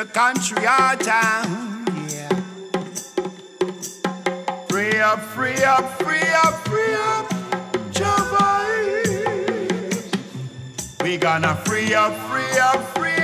the country or town. Yeah. Free up, free up, free up, free up, Java. We gonna free up, free up, free up.